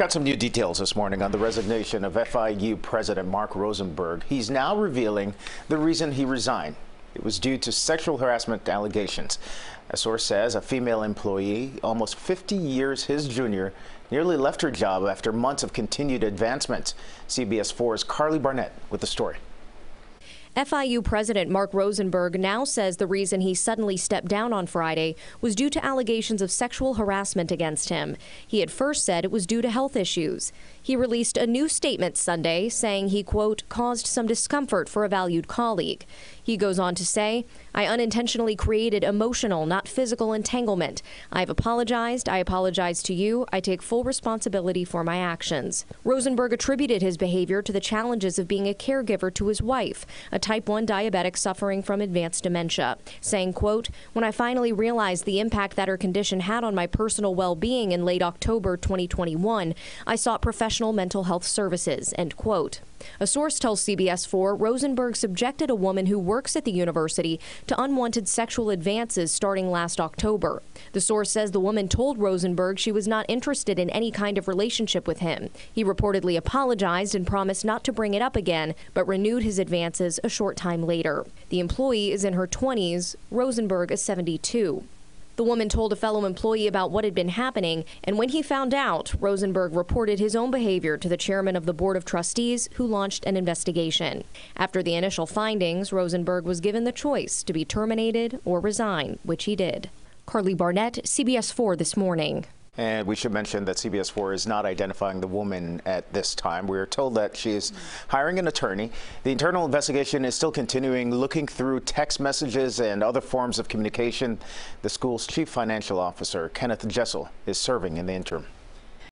Got some new details this morning on the resignation of FIU President Mark Rosenberg. He's now revealing the reason he resigned. It was due to sexual harassment allegations. A source says a female employee, almost 50 years his junior, nearly left her job after months of continued advancements. CBS 4's Carly Barnett with the story. FIU President Mark Rosenberg now says the reason he suddenly stepped down on Friday was due to allegations of sexual harassment against him. He had first said it was due to health issues. He released a new statement Sunday saying he, quote, caused some discomfort for a valued colleague. He goes on to say, I unintentionally created emotional, not physical entanglement. I've apologized. I apologize to you. I take full responsibility for my actions. Rosenberg attributed his behavior to the challenges of being a caregiver to his wife, a type 1 diabetic suffering from advanced dementia, saying, quote, When I finally realized the impact that her condition had on my personal well-being in late October 2021, I sought professional mental health services, end quote. A source tells CBS 4 Rosenberg subjected a woman who works at the university to unwanted sexual advances starting last October. The source says the woman told Rosenberg she was not interested in any kind of relationship with him. He reportedly apologized and promised not to bring it up again, but renewed his advances a short time later. The employee is in her 20s. Rosenberg is 72. The woman told a fellow employee about what had been happening, and when he found out, Rosenberg reported his own behavior to the chairman of the Board of Trustees, who launched an investigation. After the initial findings, Rosenberg was given the choice to be terminated or resign, which he did. Carly Barnett, CBS 4 This Morning. And we should mention that CBS 4 is not identifying the woman at this time. We are told that she is hiring an attorney. The internal investigation is still continuing, looking through text messages and other forms of communication. The school's chief financial officer, Kenneth Jessell, is serving in the interim.